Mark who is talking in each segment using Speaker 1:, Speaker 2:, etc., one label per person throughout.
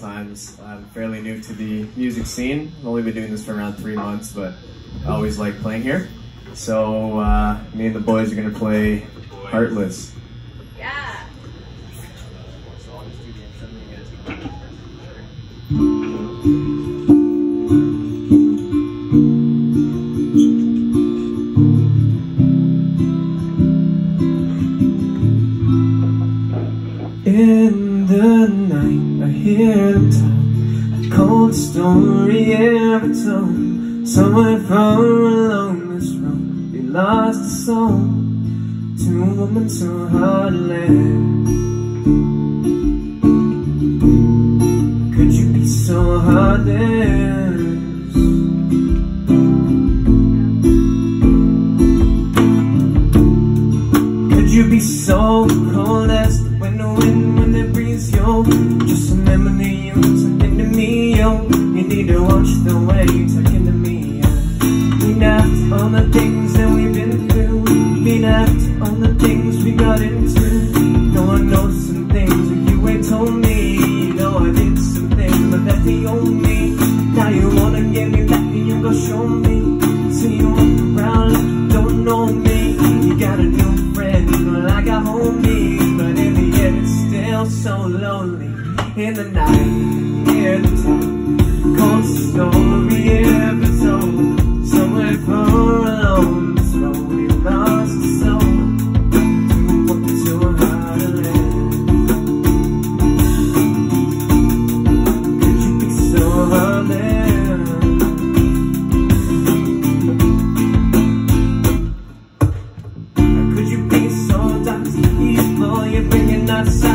Speaker 1: times. I'm fairly new to the music scene. I've only been doing this for around three months, but I always like playing here. So uh, me and the boys are gonna play Heartless.
Speaker 2: Yeah.
Speaker 1: In the hear them tell a cold story ever told. Somewhere far along this road, we lost a soul to a woman so hard to let. Could you be so heartless? Could you be so yo. You need to watch the way you talking to me. Mean after all the things that we've been through. Mean after all the things we got into. No one knows some things that you ain't told me. You know I did some things, but that's the only. Now you wanna get me back and you go show me. See you around like you don't know me. You got a new friend, well I got homies, but in the end it's still so lonely. In the night, bringing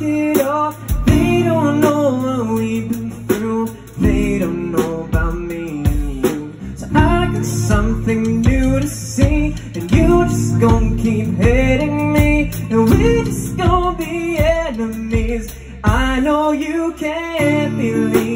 Speaker 1: it off. They don't know what we've been through. They don't know about me and you. So I got something new to see. And you just gonna keep hating me. And we just gonna be enemies. I know you can't believe